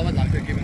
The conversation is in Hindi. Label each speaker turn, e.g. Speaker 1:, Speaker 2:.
Speaker 1: सत्तावन लाख